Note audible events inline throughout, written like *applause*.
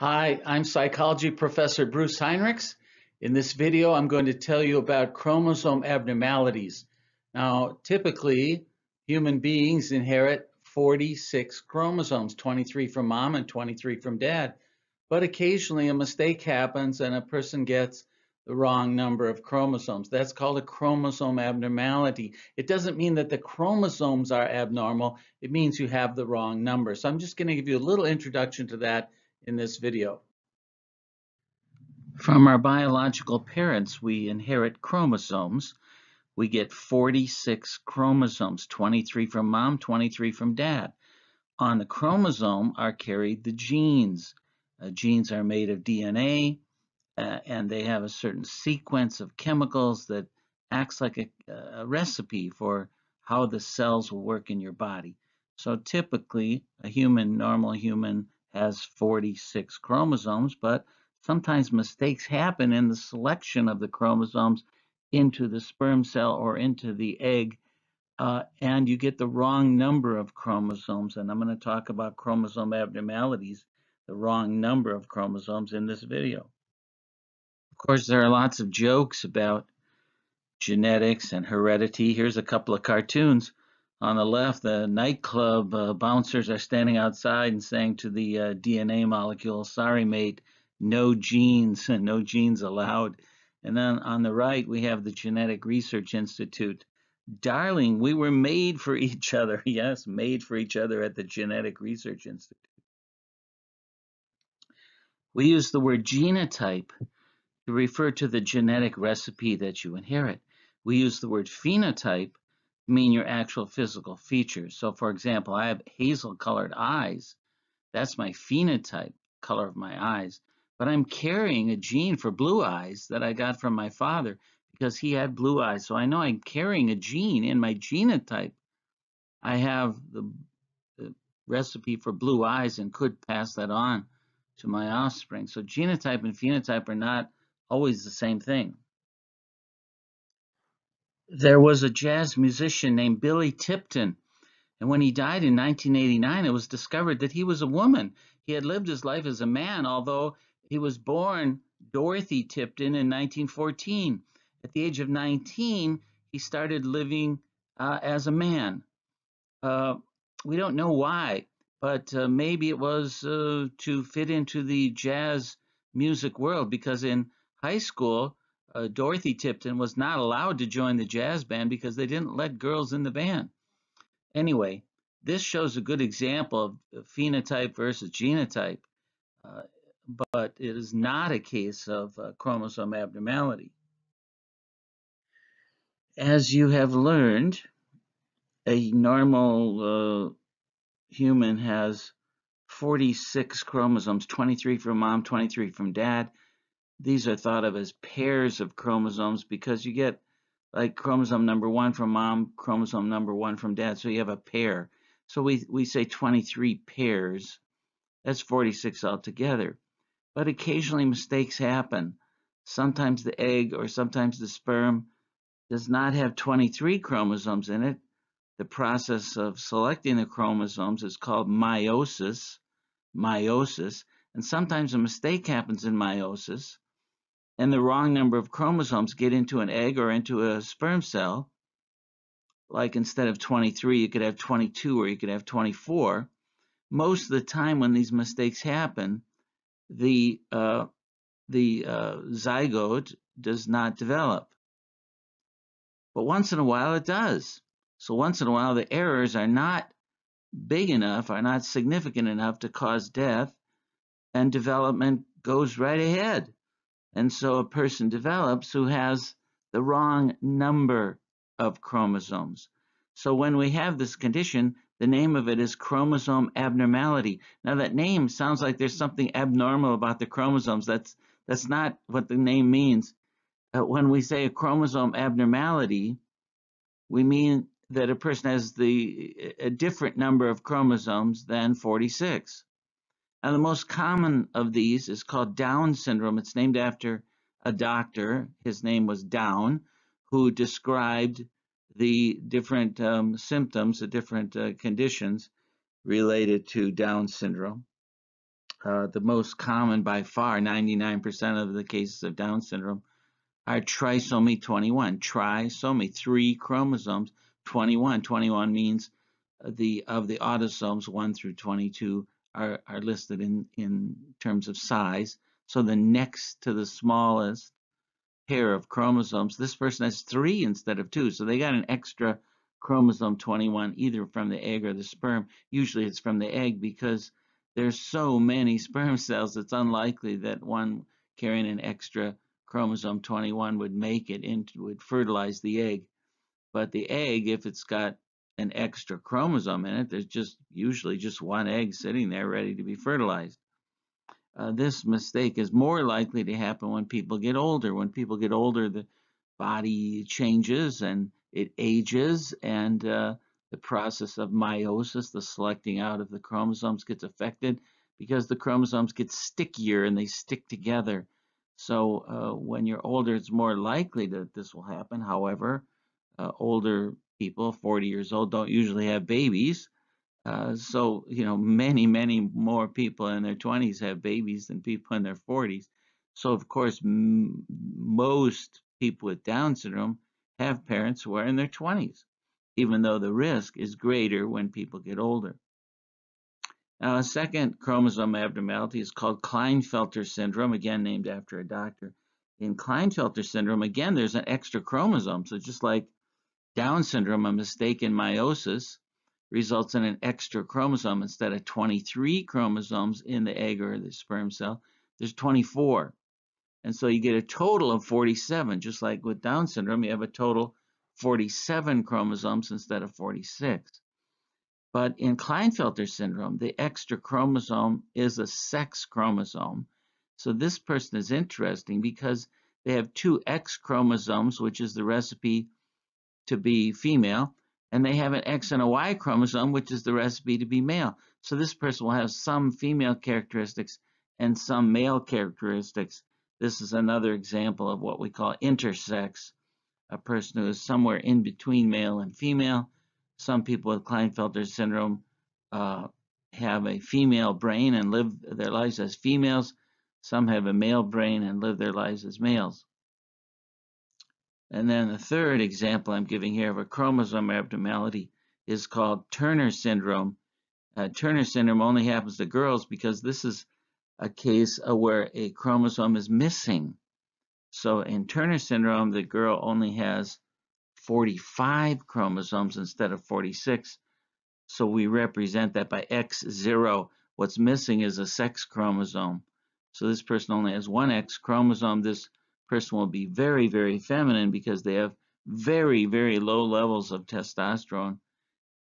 Hi, I'm psychology professor Bruce Hinrichs. In this video, I'm going to tell you about chromosome abnormalities. Now, typically, human beings inherit 46 chromosomes, 23 from mom and 23 from dad. But occasionally a mistake happens and a person gets the wrong number of chromosomes. That's called a chromosome abnormality. It doesn't mean that the chromosomes are abnormal. It means you have the wrong number. So I'm just going to give you a little introduction to that in this video. From our biological parents, we inherit chromosomes. We get 46 chromosomes, 23 from mom, 23 from dad. On the chromosome are carried the genes. Uh, genes are made of DNA, uh, and they have a certain sequence of chemicals that acts like a, a recipe for how the cells will work in your body. So typically, a human, normal human, has 46 chromosomes, but sometimes mistakes happen in the selection of the chromosomes into the sperm cell or into the egg, uh, and you get the wrong number of chromosomes. And I'm going to talk about chromosome abnormalities, the wrong number of chromosomes in this video. Of course, there are lots of jokes about genetics and heredity. Here's a couple of cartoons on the left, the nightclub uh, bouncers are standing outside and saying to the uh, DNA molecule, sorry, mate, no genes, and *laughs* no genes allowed. And then on the right, we have the Genetic Research Institute. Darling, we were made for *laughs* each other. *laughs* Yes, made for each other at the Genetic Research Institute. We use the word genotype to refer to the genetic recipe that you inherit. We use the word phenotype mean your actual physical features. So for example, I have hazel colored eyes. That's my phenotype, color of my eyes. But I'm carrying a gene for blue eyes that I got from my father because he had blue eyes. So I know I'm carrying a gene in my genotype. I have the, the recipe for blue eyes and could pass that on to my offspring. So genotype and phenotype are not always the same thing. There was a jazz musician named Billy Tipton, and when he died in 1989, it was discovered that he was a woman. He had lived his life as a man, although he was born Dorothy Tipton in 1914. At the age of 19, he started living uh, as a man. Uh, we don't know why, but uh, maybe it was uh, to fit into the jazz music world because in high school, uh, Dorothy Tipton was not allowed to join the jazz band because they didn't let girls in the band. Anyway, this shows a good example of phenotype versus genotype, uh, but it is not a case of uh, chromosome abnormality. As you have learned, a normal uh, human has 46 chromosomes, 23 from mom, 23 from dad. These are thought of as pairs of chromosomes because you get like chromosome number one from mom, chromosome number one from dad. So you have a pair. So we, we say 23 pairs. That's 46 altogether. But occasionally mistakes happen. Sometimes the egg or sometimes the sperm does not have 23 chromosomes in it. The process of selecting the chromosomes is called meiosis. Meiosis. And sometimes a mistake happens in meiosis and the wrong number of chromosomes get into an egg or into a sperm cell, like instead of 23, you could have 22 or you could have 24. Most of the time when these mistakes happen, the, uh, the uh, zygote does not develop. But once in a while it does. So once in a while the errors are not big enough, are not significant enough to cause death, and development goes right ahead. And so a person develops who has the wrong number of chromosomes. So when we have this condition, the name of it is chromosome abnormality. Now that name sounds like there's something abnormal about the chromosomes. That's that's not what the name means. Uh, when we say a chromosome abnormality, we mean that a person has the a different number of chromosomes than 46. Now, the most common of these is called Down syndrome. It's named after a doctor. His name was Down, who described the different um, symptoms, the different uh, conditions related to Down syndrome. uh, the most common by far, 99% of the cases of Down syndrome, are trisomy 21. Trisomy, three chromosomes, 21. 21 means the of the autosomes 1 through 22 are, are listed in, in terms of size. So the next to the smallest pair of chromosomes, this person has three instead of two. So they got an extra chromosome 21 either from the egg or the sperm. Usually it's from the egg because there's so many *laughs* sperm cells, it's unlikely that one carrying an extra chromosome 21 would make it into would fertilize the egg. But the egg, if it's got an extra chromosome in it, there's just usually just one egg sitting there ready to be fertilized. Uh, this mistake is more likely to happen when people get older. When people get older, the body changes and it ages, and uh, the process of meiosis, the selecting out of the chromosomes, gets affected because the chromosomes get stickier and they stick together. So uh, when you're older, it's more likely that this will happen. However, uh, older people, 40 years old, don't usually have babies. Uh, so, you know, many, many more people in their 20s have babies than people in their 40s. So, of course, most people with Down syndrome have parents who are in their 20s, even though the risk is greater when people get older. Now, a second chromosome abnormality is called Klinefelter syndrome, again named after a doctor. In Klinefelter syndrome, again, there's an extra chromosome. So just like Down syndrome, a mistake in meiosis results in an extra chromosome. Instead of 23 chromosomes in the egg or the sperm cell, there's 24. And so you get a total of 47. Just like with Down syndrome, you have a total 47 chromosomes instead of 46. But in Klinefelter syndrome, the extra chromosome is a sex chromosome. So this person is interesting because they have two X chromosomes, which is the recipe to be female, and they have an X and a Y chromosome, which is the recipe to be male. So this person will have some female characteristics and some male characteristics. This is another example of what we call intersex, a person who is somewhere in between male and female some people with Klinefelter syndrome uh, have a female brain and live their lives as females. Some have a male brain and live their lives as males. And then the third example I'm giving here of a chromosome abnormality is called Turner syndrome. Uh, Turner syndrome only happens to girls because this is a case where a chromosome is missing. So in Turner syndrome, the girl only has 45 chromosomes instead of 46. So we represent that by X0. What's missing is a sex chromosome. So this person only has one X chromosome. This person will be very, very feminine because they have very, very low levels of testosterone.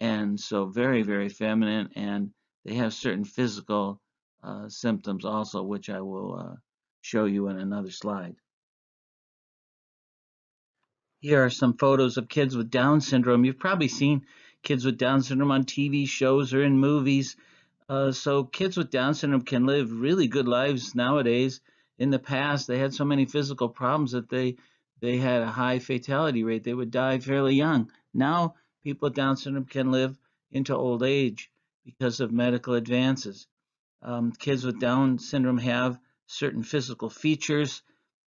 And so very, very feminine. And they have certain physical uh, symptoms also, which I will uh, show you in another slide. Here are some photos of kids with Down syndrome. You've probably seen kids with Down syndrome on TV shows or in movies. Uh, so kids with Down syndrome can live really good lives nowadays. In the past, they had so many physical problems that they they had a high fatality rate. They would die fairly young. Now, people with Down syndrome can live into old age because of medical advances. Um, kids with Down syndrome have certain physical features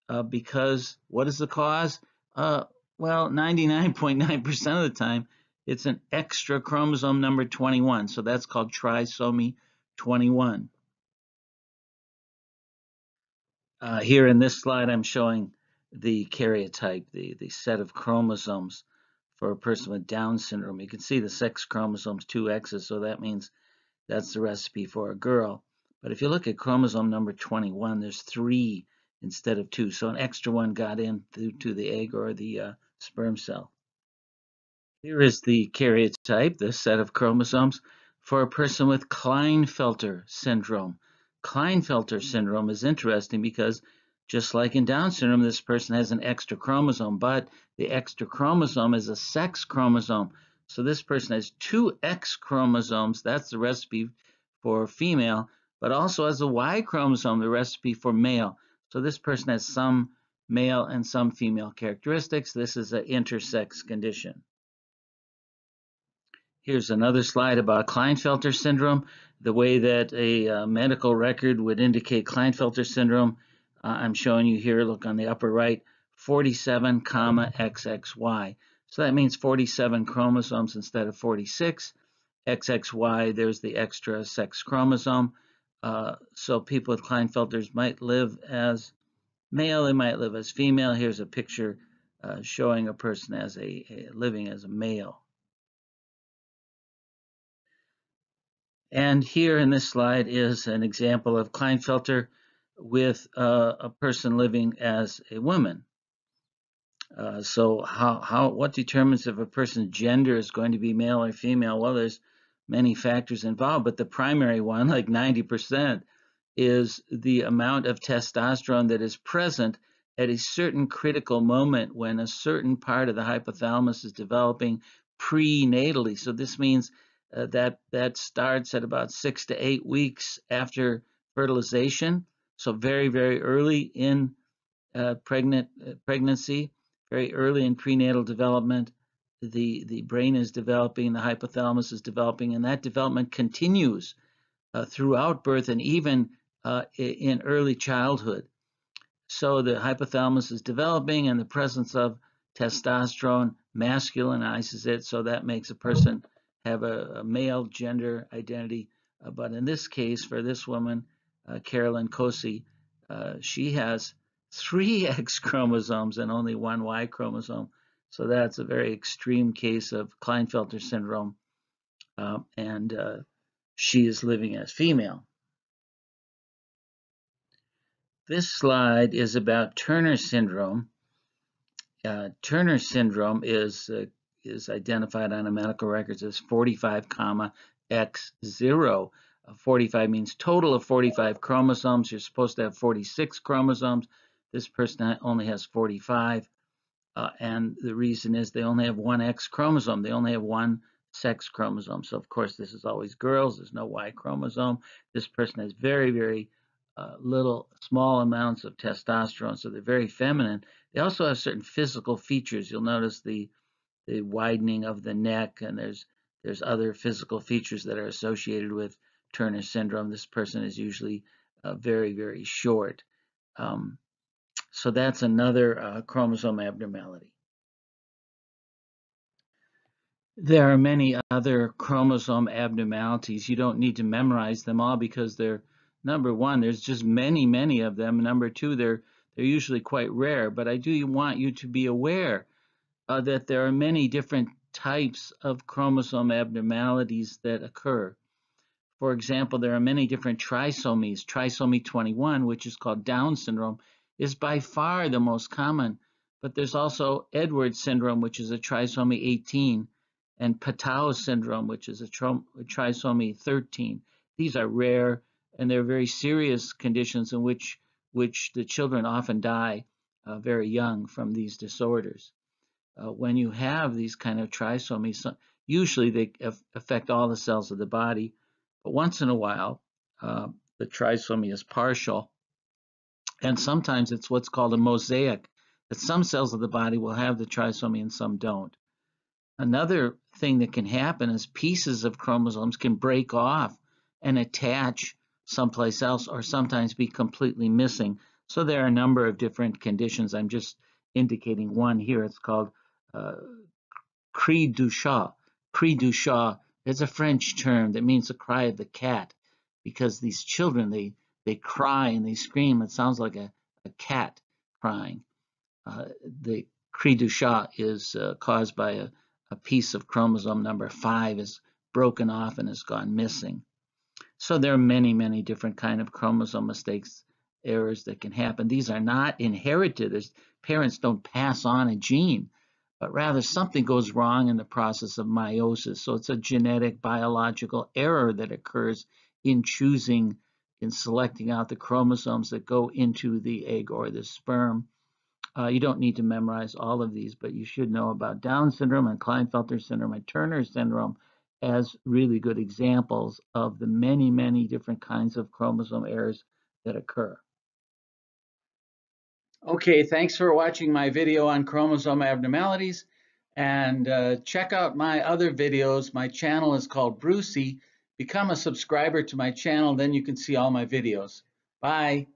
uh, because what is the cause? Uh, well, 99.9% of the time, it's an extra chromosome number 21. So that's called trisomy 21. Uh, here in this slide, I'm showing the karyotype, the, the set of chromosomes for a person with Down syndrome. You can see the sex chromosomes, two X's, so that means that's the recipe for a girl. But if you look at chromosome number 21, there's three instead of two. So an extra one got in through to the egg or the uh, sperm cell. Here is the karyotype, the set of chromosomes, for a person with Klinefelter syndrome. Klinefelter syndrome is interesting because just like in Down syndrome, this person has an extra chromosome, but the extra chromosome is a sex chromosome. So this person has two X chromosomes, that's the recipe for female, but also has a Y chromosome, the recipe for male. So this person has some male and some female characteristics. This is an intersex condition. Here's another slide about Klinefelter syndrome. The way that a uh, medical record would indicate Klinefelter syndrome, uh, I'm showing you here, look on the upper right, 47 comma XXY. So that means 47 chromosomes instead of 46. XXY, there's the extra sex chromosome. Uh, so people with Klinefelters might live as male, they might live as female. Here's a picture uh, showing a person as a, a living as a male. And here in this slide is an example of Klinefelter with uh, a person living as a woman. Uh, so how, how, what determines if a person's gender is going to be male or female? Well, there's many factors involved, but the primary one, like 90%, is the amount of testosterone that is present at a certain critical moment when a certain part of the hypothalamus is developing prenatally. So this means uh, that that starts at about six to eight weeks after fertilization. So very very early in uh, pregnant uh, pregnancy, very early in prenatal development, the the brain is developing, the hypothalamus is developing, and that development continues uh, throughout birth and even uh, in early childhood. So the hypothalamus is developing, and the presence of testosterone masculinizes it, so that makes a person have a, a male gender identity. Uh, but in this case, for this woman, uh, Carolyn Kosey, uh, she has three *laughs* X chromosomes and only one Y chromosome. So that's a very extreme case of Klinefelter syndrome. Um, and uh, she is living as female. This slide is about Turner syndrome. Uh, Turner syndrome is uh, is identified on a medical records as 45 comma X0. Uh, 45 means total of 45 chromosomes. You're supposed to have 46 chromosomes. This person only has 45. Uh, and the reason is they only have one X chromosome. They only have one sex chromosome. So of course this is always girls. There's no Y chromosome. This person has very, very uh, little, small amounts of testosterone. So they're very feminine. They also have certain physical features. You'll notice the the widening of the neck, and there's there's other physical features that are associated with Turner syndrome. This person is usually uh, very, very short. Um, so that's another uh, chromosome abnormality. There are many other chromosome abnormalities. You don't need to memorize them all because they're, number one, there's just many, many of them. Number two, they're, they're usually quite rare, but I do want you to be aware uh, that there are many different types of chromosome abnormalities that occur. For example, there are many different trisomies. Trisomy 21, which is called Down syndrome, is by far the most common, but there's also Edwards syndrome, which is a trisomy 18, and Patau syndrome, which is a, a trisomy 13. These are rare and they're very serious conditions in which which the children often die uh, very young from these disorders uh, when you have these kind of trisomies, usually they affect all the cells of the body, but once in a while, uh, the trisomy is partial, and sometimes it's what's called a mosaic, that some cells of the body will have the trisomy and some don't. Another thing that can happen is pieces of chromosomes can break off and attach someplace else or sometimes be completely missing. So there are a number of different conditions. I'm just indicating one here. It's called cri du chat. Cri du chat is a French term that means the cry of the cat because these children, they, they cry and they scream. It sounds like a, a cat crying. Uh, the cri du chat is uh, caused by a, a piece of chromosome number five is broken off and has gone missing. So there are many, many different kind of chromosome mistakes, errors that can happen. These are not inherited. There's, parents don't pass on a gene but rather something goes wrong in the process of meiosis. So it's a genetic biological error that occurs in choosing, in selecting out the chromosomes that go into the egg or the sperm. Uh, you don't need to memorize all of these, but you should know about Down syndrome and Klinefelter syndrome and Turner syndrome as really good examples of the many, many different kinds of chromosome errors that occur. Okay, thanks for watching my video on chromosome abnormalities. And uh, check out my other videos. My channel is called Brucey. Become a subscriber to my channel, then you can see all my videos. Bye.